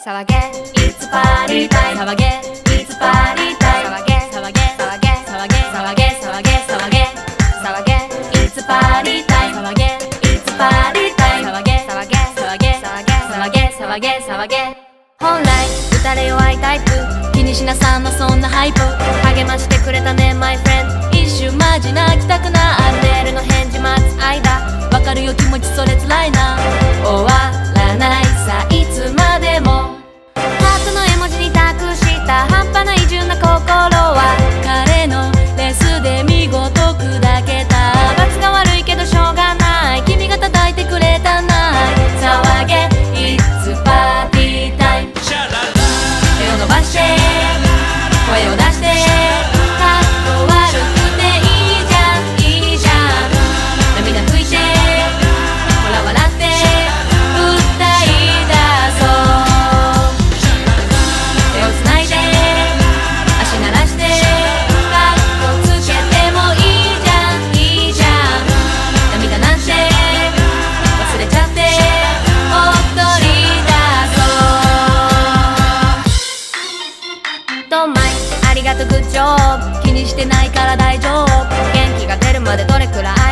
騒げ。It's party time 騒げ。It's party time 騒げ。騒げ。騒げ。騒げ。騒げ。騒げ。騒げ。騒げ It's party time 騒げ。It's party time 騒げ。騒げ。騒げ。騒げ。騒げ。騒げ。本来打たれ弱いタイプ気にしなさんのそんなハイプ。励ましてくれたね my friend 一瞬マジ泣きたくなる。メールの返事待つ間。わかるよ気持ちそれ辛いな。終わらないさそうドンマイありがとうグッジョブ気にしてないから大丈夫。元気が出るまでどれくらい？